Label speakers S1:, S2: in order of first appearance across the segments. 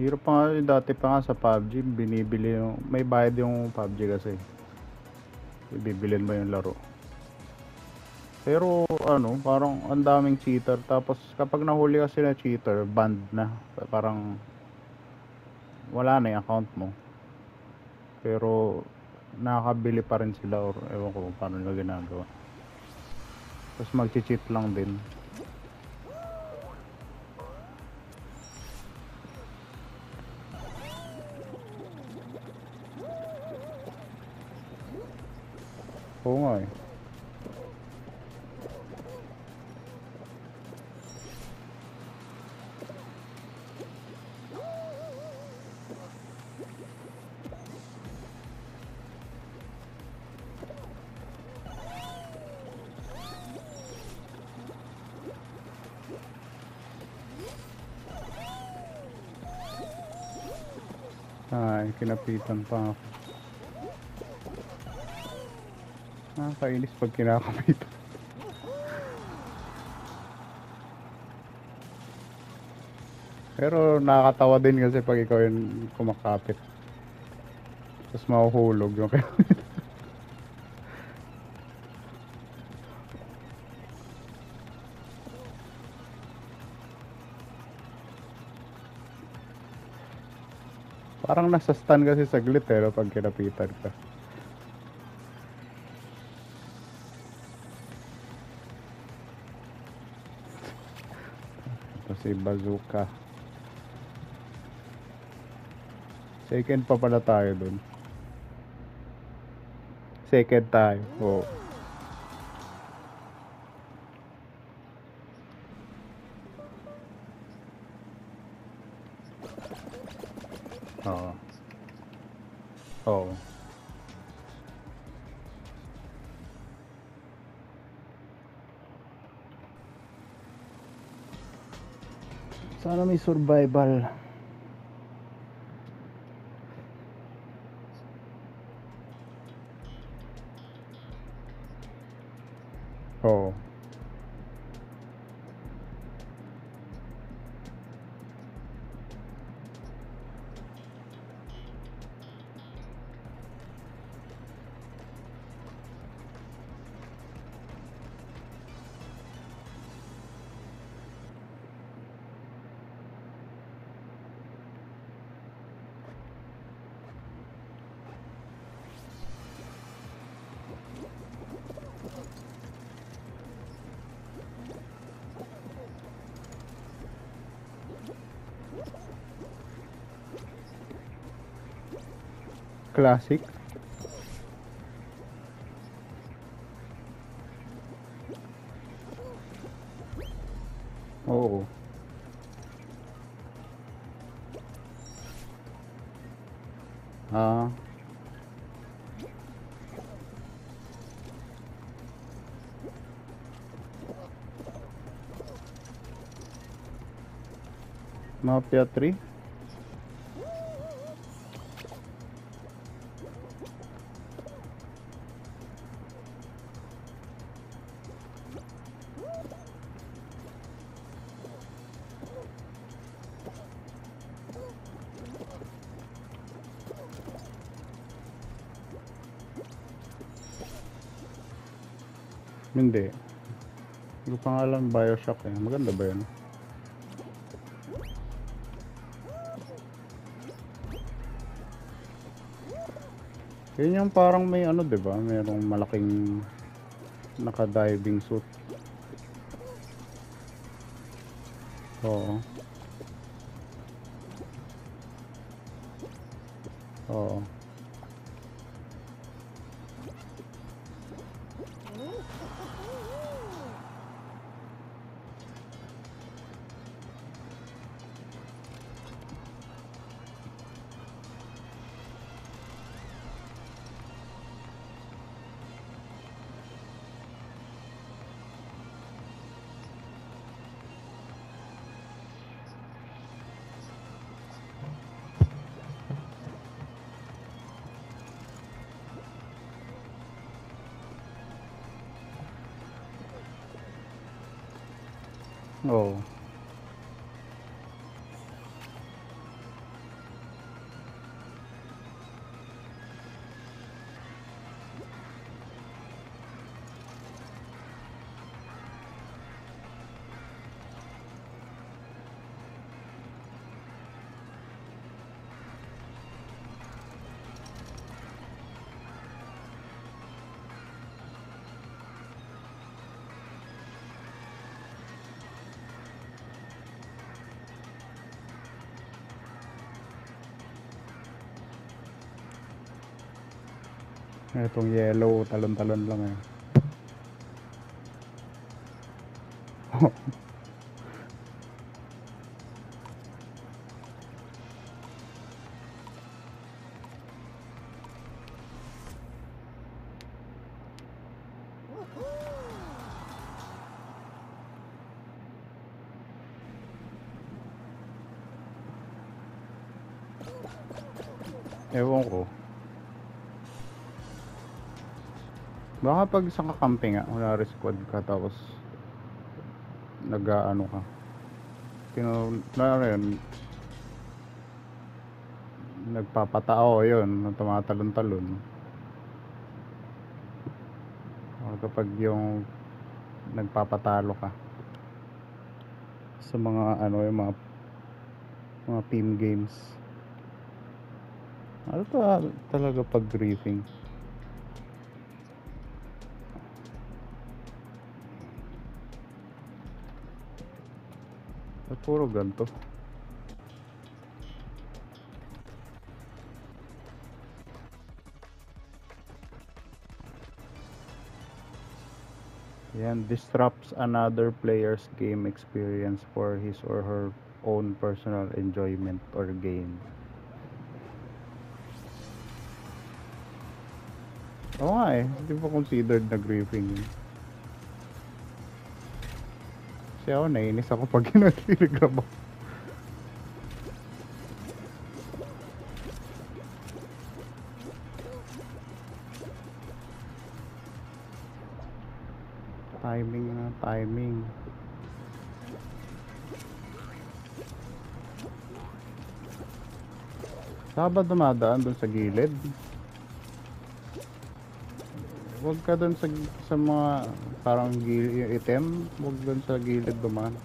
S1: Hirap pa nga dati pa nga sa PUBG, binibili yung, may bayad yung PUBG kasi. Ibibilin mo yung laro. Pero ano, parang ang daming cheater. Tapos kapag nahuli kasi na cheater, banned na. Parang wala na yung account mo. Pero nakakabili pa rin sila or ewan ko paano nila ginagawa. Tapos mag-cheat lang din. Oo nga eh. Ay, kinapitan pa ako. Nakakainis pag kinakapitan. Pero nakakatawa din kasi pag ikaw yung kumakapit. Tapos mahuhulog yung Parang nasa stun kasi saglit eh, pag kinapitan ka. Si Bazooka. Second pa pala tayo dun. Second tayo. Oo. Oo. Sana may survival. Classic. Oo. Ah. Mafia 3? Hindi. Hindi ko pa nga alam Bioshock eh. Maganda ba yun? Yun yung parang may ano 'di ba? Merong malaking naka-diving suit. Oo. Oo. Oo. ตรงเยโลตะลนตะลนแล้วไงเอวโอ้ Baka pag sa kakamping nga, wala squad ka tapos nag-ano ka. Ano yun, nagpapatao yun, tumatalon-talon. Kapag yung nagpapatalo ka sa mga ano yung mga mga team games. Ano pa talaga pag griefing? At puro ganito. Yan, disrupts another player's game experience for his or her own personal enjoyment or gain. Oo nga eh, hindi pa considered na griefing Kasi ako nainis ako pag ginag-telegram ako. Timing na, timing. Saan ba dumadaan dun sa gilid? Huwag ka dun sa, sa mga parang yung item. Huwag dun sa gilid dumaan.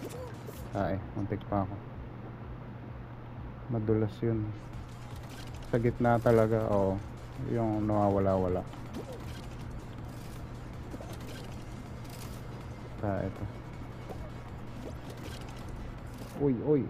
S1: Ay, muntik pa ako. Madulas yun. Sa gitna talaga, oo. Yung nawawala-wala. Ta, ito. Uy, uy.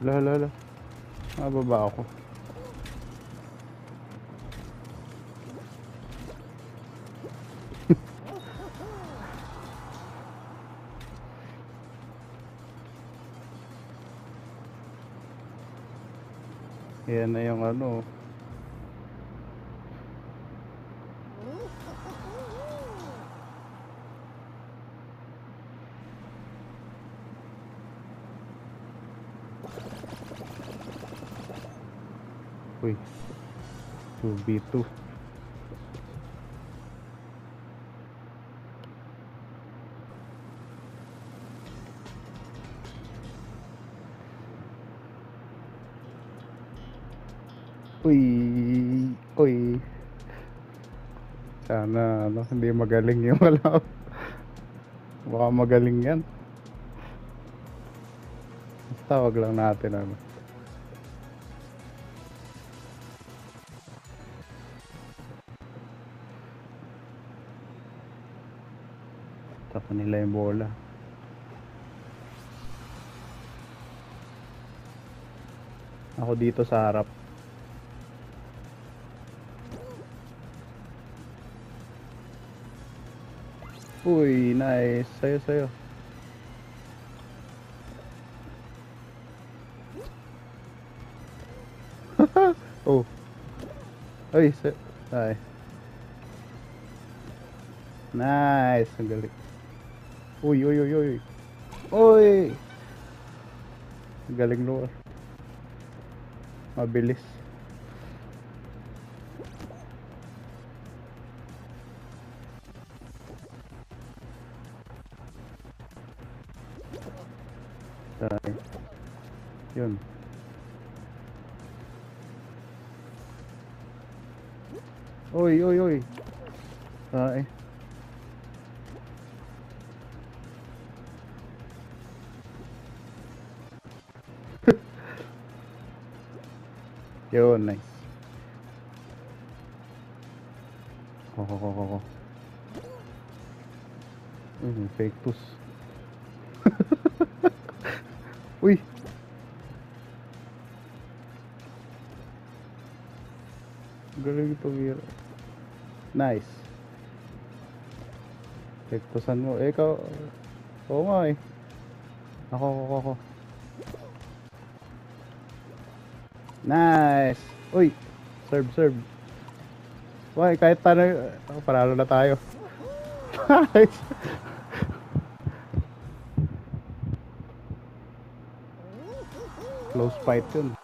S1: Là, là, là. Mababa ako. Yan na yung ano. Uy. 2v2. Uy. Uy. Sana ano, hindi magaling yung alam. Baka magaling yan. Basta wag lang natin ano. Tapo nila yung bola. Ako dito sa harap. Uy, nice. Sayo, sayo. oh. Uy, sa... Ay. Nice. Ang galing. Uy, uy, uy, uy. Uy! Galing luar. Mabilis. Ay. Yun. Oy, oy, oy. Ay. Yun, nice. Koko, koko, koko. Uy, may fake toes. Uy! Galing ito, Mira. Nice. Fake toesan mo. Eh, ikaw... Oo nga eh. Ako, ako, ako. Nice! Uy! Serve, serve. Why, kahit paano, oh, panalo na tayo. Nice! Close fight yun.